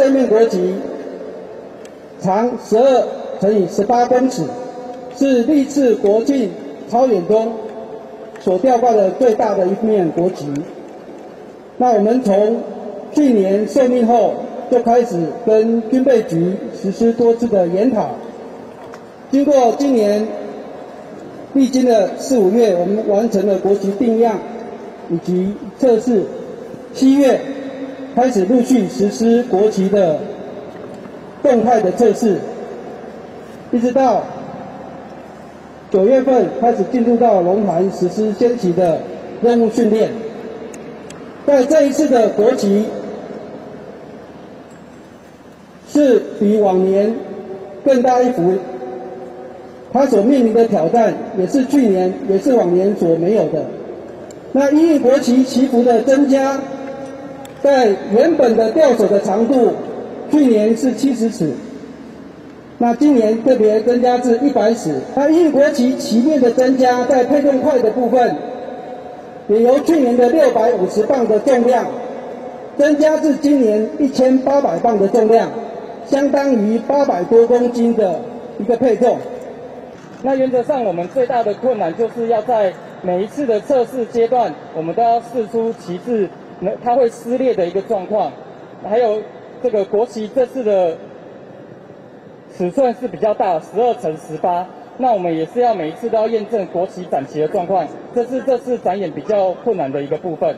这面国旗长十二乘以十八公尺，是历次国庆超远中所吊挂的最大的一面国旗。那我们从去年受命后就开始跟军备局实施多次的研讨，经过今年历经了四五月，我们完成了国旗定样以及测试，七月开始陆续实施国旗的动态的测试，一直到九月份开始进入到龙潭实施先期的任务训练。在这一次的国旗，是比往年更大一幅，它所面临的挑战也是去年也是往年所没有的。那因为国旗旗幅的增加，在原本的吊手的长度，去年是七十尺，那今年特别增加至一百尺。那因国旗旗面的增加，在配重块的部分。也由去年的六百五十磅的重量，增加至今年一千八百磅的重量，相当于八百多公斤的一个配重。那原则上，我们最大的困难就是要在每一次的测试阶段，我们都要试出旗帜，那它会撕裂的一个状况。还有这个国旗这次的尺寸是比较大，十二乘十八。那我们也是要每一次都要验证国旗展旗的状况，这是这次展演比较困难的一个部分。